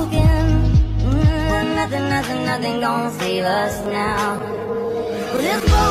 broken. Mm, nothing, nothing, nothing gonna save us now. Well, it's broken.